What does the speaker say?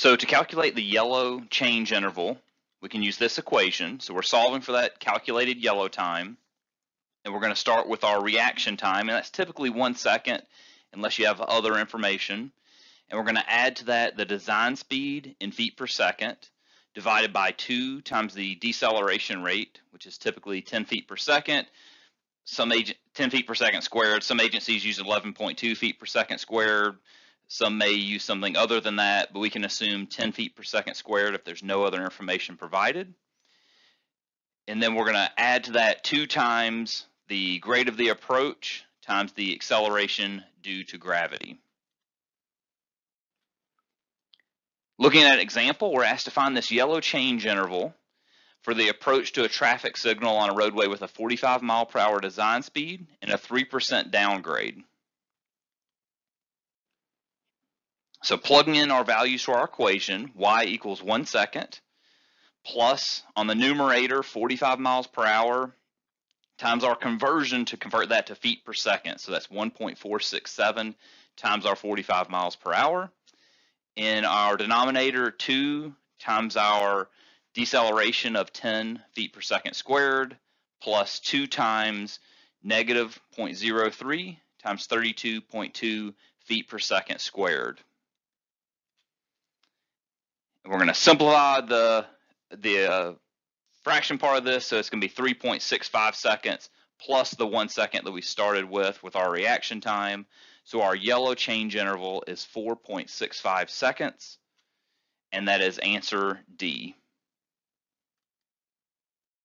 So to calculate the yellow change interval, we can use this equation. So we're solving for that calculated yellow time. And we're going to start with our reaction time, and that's typically one second unless you have other information. And we're going to add to that the design speed in feet per second divided by 2 times the deceleration rate, which is typically 10 feet per second. Some agent 10 feet per second squared. Some agencies use 11.2 feet per second squared. Some may use something other than that, but we can assume 10 feet per second squared if there's no other information provided. And then we're going to add to that 2 times the grade of the approach times the acceleration due to gravity. Looking at an example, we're asked to find this yellow change interval for the approach to a traffic signal on a roadway with a 45 mile per hour design speed and a 3% downgrade. So plugging in our values to our equation, y equals one second, plus on the numerator, 45 miles per hour, times our conversion to convert that to feet per second. So that's 1.467 times our 45 miles per hour. In our denominator, 2 times our deceleration of 10 feet per second squared, plus 2 times negative 0.03 times 32.2 feet per second squared. We're going to simplify the, the uh, fraction part of this, so it's going to be 3.65 seconds plus the one second that we started with with our reaction time. So our yellow change interval is 4.65 seconds, and that is answer D.